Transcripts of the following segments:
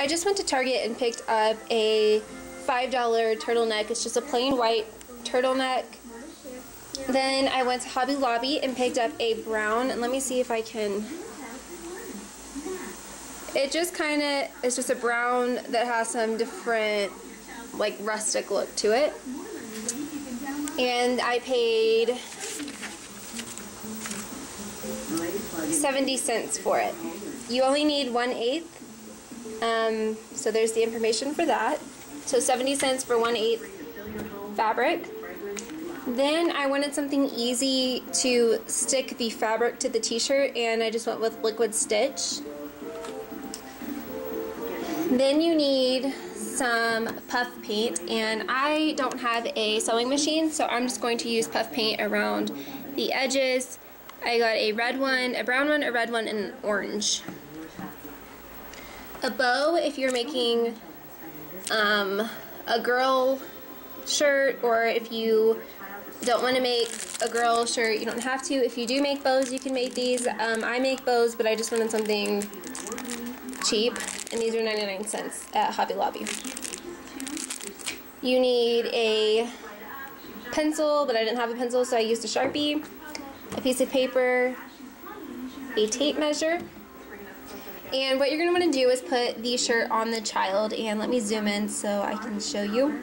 I just went to Target and picked up a $5 turtleneck. It's just a plain white turtleneck. Then I went to Hobby Lobby and picked up a brown, and let me see if I can... It just kind of, it's just a brown that has some different, like, rustic look to it. And I paid 70 cents for it. You only need one eighth um, so there's the information for that. So 70 cents for 1 8 fabric. Then I wanted something easy to stick the fabric to the t-shirt and I just went with liquid stitch. Then you need some puff paint and I don't have a sewing machine so I'm just going to use puff paint around the edges. I got a red one, a brown one, a red one, and an orange. A bow if you're making um, a girl shirt or if you don't want to make a girl shirt, you don't have to. If you do make bows, you can make these. Um, I make bows, but I just wanted something cheap, and these are 99 cents at Hobby Lobby. You need a pencil, but I didn't have a pencil, so I used a Sharpie, a piece of paper, a tape measure, and what you're going to want to do is put the shirt on the child, and let me zoom in so I can show you.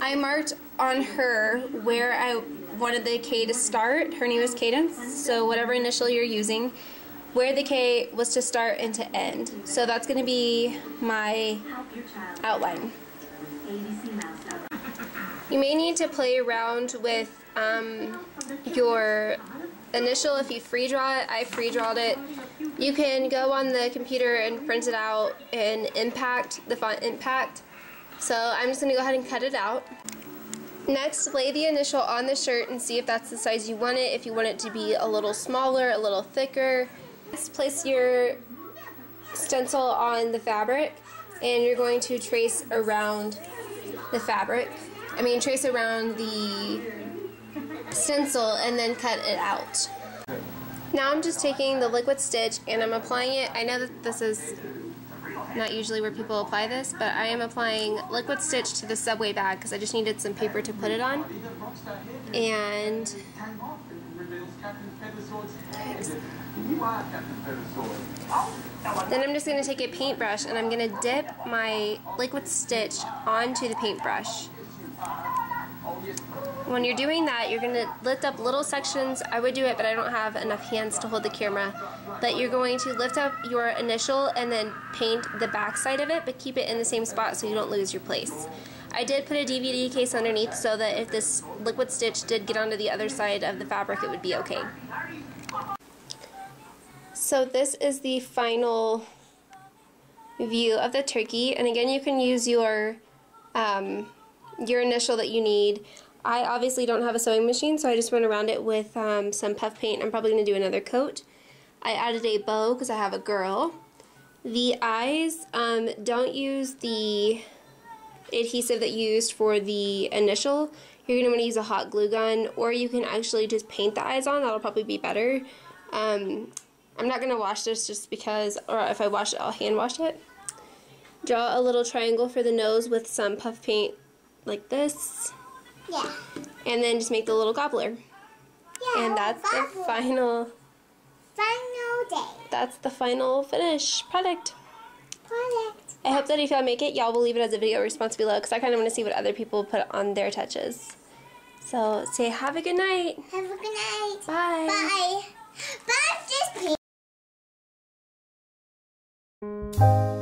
I marked on her where I wanted the K to start. Her name is Cadence, so whatever initial you're using, where the K was to start and to end. So that's going to be my outline. You may need to play around with um, your initial if you free draw it. I free drawed it you can go on the computer and print it out in Impact, the font Impact. So I'm just going to go ahead and cut it out. Next, lay the initial on the shirt and see if that's the size you want it. If you want it to be a little smaller, a little thicker. Next, place your stencil on the fabric and you're going to trace around the fabric. I mean, trace around the stencil and then cut it out. Now I'm just taking the liquid stitch and I'm applying it. I know that this is not usually where people apply this, but I am applying liquid stitch to the subway bag because I just needed some paper to put it on. And then I'm just going to take a paintbrush and I'm going to dip my liquid stitch onto the paintbrush. When you're doing that, you're going to lift up little sections. I would do it, but I don't have enough hands to hold the camera. But you're going to lift up your initial and then paint the back side of it, but keep it in the same spot so you don't lose your place. I did put a DVD case underneath so that if this liquid stitch did get onto the other side of the fabric, it would be okay. So this is the final view of the turkey. And again, you can use your, um, your initial that you need. I obviously don't have a sewing machine, so I just went around it with um, some puff paint. I'm probably going to do another coat. I added a bow because I have a girl. The eyes, um, don't use the adhesive that you used for the initial. You're going to want to use a hot glue gun, or you can actually just paint the eyes on. That'll probably be better. Um, I'm not going to wash this just because, or if I wash it, I'll hand wash it. Draw a little triangle for the nose with some puff paint like this. Yeah. And then just make the little gobbler. Yeah. And that's the final. Final day. That's the final finish product. Product. I hope that if y'all make it, y'all will leave it as a video response below because I kind of want to see what other people put on their touches. So say have a good night. Have a good night. Bye. Bye. Bye. Just